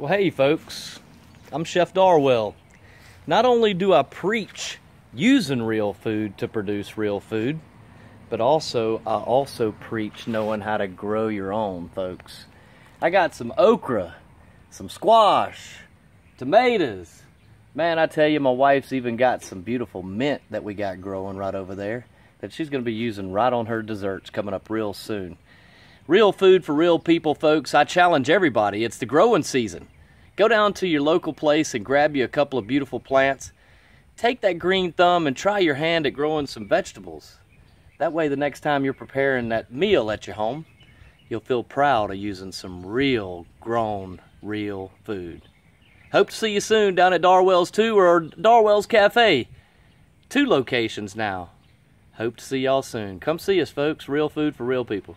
Well, hey, folks, I'm Chef Darwell. Not only do I preach using real food to produce real food, but also I also preach knowing how to grow your own, folks. I got some okra, some squash, tomatoes. Man, I tell you, my wife's even got some beautiful mint that we got growing right over there that she's going to be using right on her desserts coming up real soon. Real food for real people, folks. I challenge everybody. It's the growing season. Go down to your local place and grab you a couple of beautiful plants. Take that green thumb and try your hand at growing some vegetables. That way, the next time you're preparing that meal at your home, you'll feel proud of using some real grown, real food. Hope to see you soon down at Darwell's 2 or Darwell's Cafe. Two locations now. Hope to see y'all soon. Come see us, folks. Real food for real people.